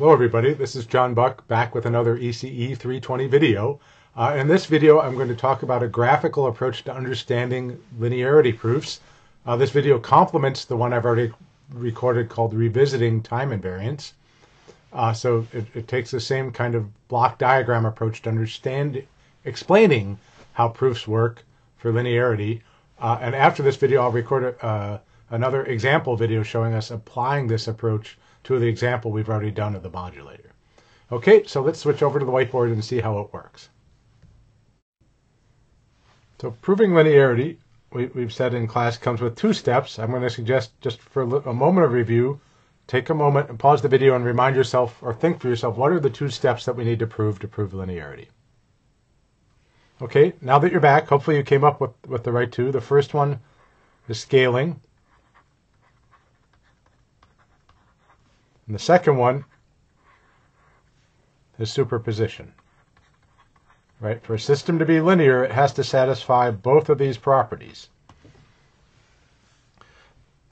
Hello everybody, this is John Buck back with another ECE 320 video. Uh, in this video I'm going to talk about a graphical approach to understanding linearity proofs. Uh, this video complements the one I've already recorded called Revisiting Time Invariance. Uh, so it, it, takes the same kind of block diagram approach to understand, explaining how proofs work for linearity. Uh, and after this video I'll record a, uh, another example video showing us applying this approach to the example we've already done of the modulator. Okay, so let's switch over to the whiteboard and see how it works. So proving linearity, we, have said in class, comes with two steps. I'm going to suggest just for a moment of review, take a moment and pause the video and remind yourself or think for yourself, what are the two steps that we need to prove to prove linearity? Okay, now that you're back, hopefully you came up with, with the right two. The first one is scaling. And the second one is superposition. Right? For a system to be linear, it has to satisfy both of these properties.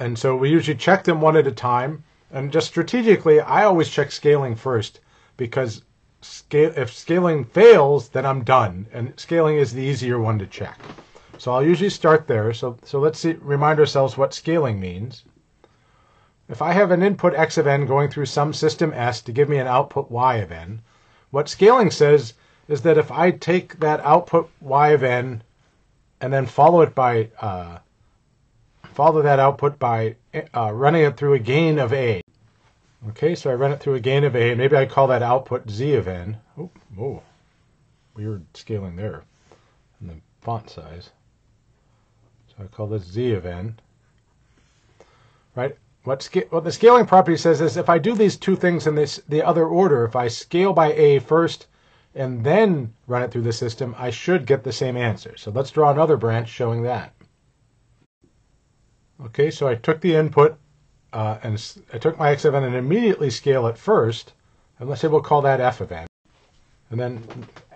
And so we usually check them one at a time. And just strategically, I always check scaling first because scale, if scaling fails, then I'm done. And scaling is the easier one to check. So I'll usually start there. So, so let's see, remind ourselves what scaling means. If I have an input x of n going through some system S to give me an output y of n, what scaling says is that if I take that output y of n and then follow it by uh, follow that output by uh, running it through a gain of a. Okay, so I run it through a gain of a, and maybe I call that output z of n. Oh, oh weird scaling there in the font size. So I call this z of n. Right? What, what the scaling property says is if I do these two things in this the other order, if I scale by A first and then run it through the system, I should get the same answer. So let's draw another branch showing that. Okay, so I took the input uh, and I took my x of n and immediately scale it first. And let's say we'll call that f of n. And then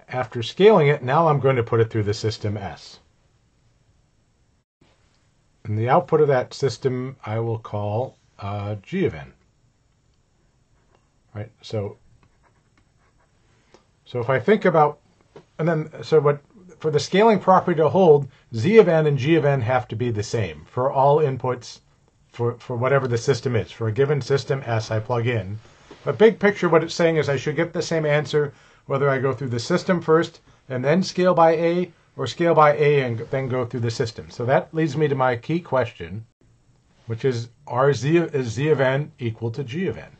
after scaling it, now I'm going to put it through the system S. And the output of that system I will call uh, g of n. Right, so so if I think about, and then so what for the scaling property to hold, z of n and g of n have to be the same for all inputs for, for whatever the system is. For a given system S I plug in. But big picture, what it's saying is I should get the same answer whether I go through the system first and then scale by A or scale by A and then go through the system. So that leads me to my key question which is r z is z of n equal to g of n.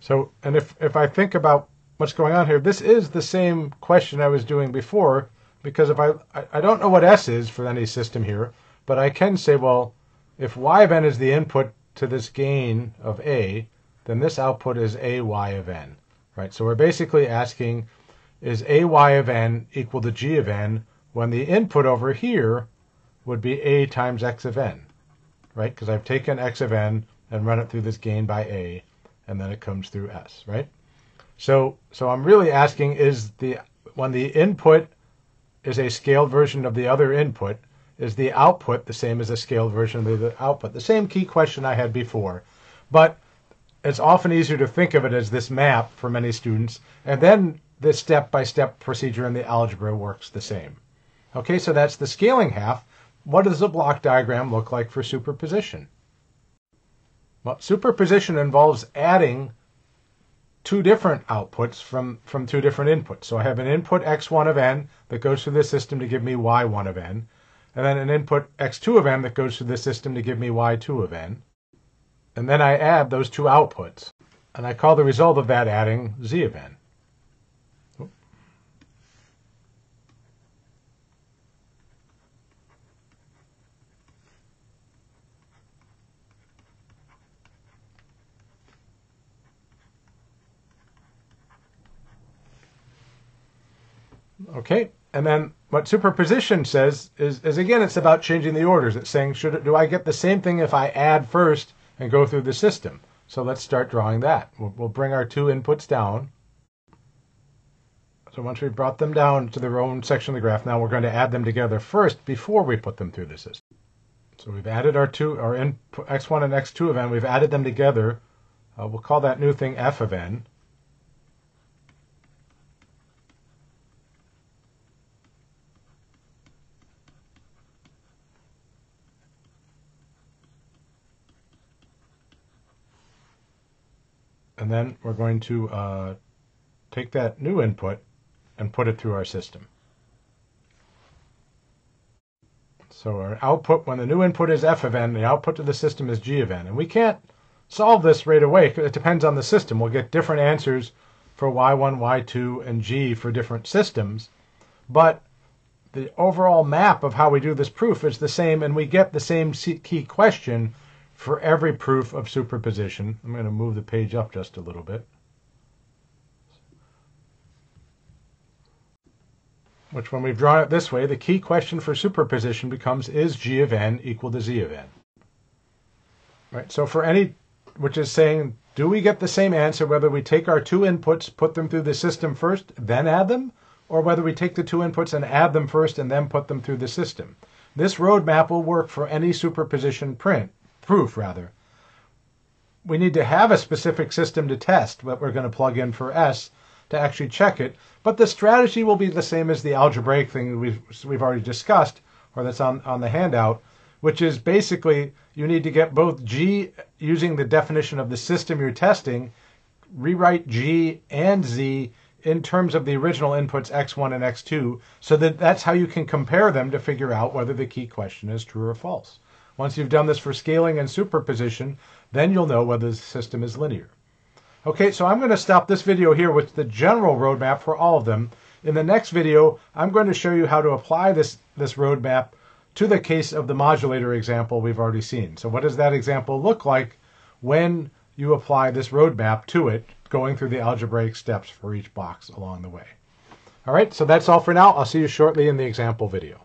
So, and if, if I think about what's going on here, this is the same question I was doing before, because if I, I, don't know what S is for any system here, but I can say, well, if y of n is the input to this gain of A, then this output is a y of n, right? So we're basically asking, is a y of n equal to g of n when the input over here would be a times x of n? Right? Because I've taken x of n and run it through this gain by a, and then it comes through s, right? So, so I'm really asking is the when the input is a scaled version of the other input, is the output the same as a scaled version of the output? The same key question I had before, but it's often easier to think of it as this map for many students, and then the step-by-step -step procedure in the algebra works the same. Okay, so that's the scaling half. What does a block diagram look like for superposition? Well, superposition involves adding two different outputs from, from two different inputs. So I have an input x1 of n that goes through the system to give me y1 of n, and then an input x2 of n that goes through the system to give me y2 of n. And then I add those two outputs, and I call the result of that adding z of n. Okay, and then what superposition says is, is again, it's about changing the orders. It's saying, should it, do I get the same thing if I add first and go through the system? So let's start drawing that. We'll, we'll bring our two inputs down. So once we've brought them down to their own section of the graph, now we're going to add them together first before we put them through the system. So we've added our two, our input x1 and x2 of n, we've added them together Uh, we'll call that new thing f of n. And then we're going to uh, take that new input and put it through our system. So our output, when the new input is f of n, the output to the system is g of n. And we can't solve this right away. Because it depends on the system. We'll get different answers for y1, y2, and g for different systems. But the overall map of how we do this proof is the same, and we get the same key question for every proof of superposition. I'm going to move the page up just a little bit. which when we've drawn it this way, the key question for superposition becomes, is g of n equal to z of n? Right, so for any, which is saying, do we get the same answer whether we take our two inputs, put them through the system first, then add them, or whether we take the two inputs and add them first and then put them through the system? This roadmap will work for any superposition print, proof rather. We need to have a specific system to test what we're going to plug in for S to actually check it. But the strategy will be the same as the algebraic thing we've, we've already discussed, or that's on, on the handout, which is basically you need to get both G using the definition of the system you're testing, rewrite G and Z in terms of the original inputs x1 and x2, so that that's how you can compare them to figure out whether the key question is true or false. Once you've done this for scaling and superposition, then you'll know whether the system is linear. Okay, so I'm going to stop this video here with the general roadmap for all of them. In the next video, I'm going to show you how to apply this, this roadmap to the case of the modulator example we've already seen. So what does that example look like when you apply this roadmap to it, going through the algebraic steps for each box along the way. All right, so that's all for now. I'll see you shortly in the example video.